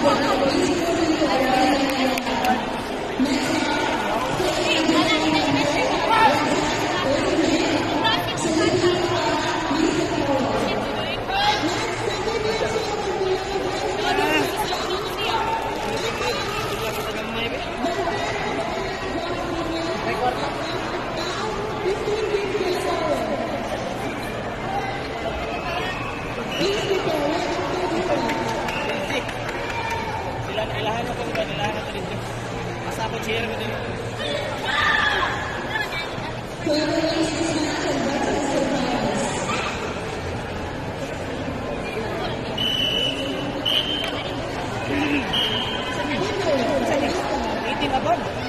我们我是青春岁月人 Ilan, ilahan mo kung ba, ilahan mo dito. Masakot siya mo dito. Itim abon.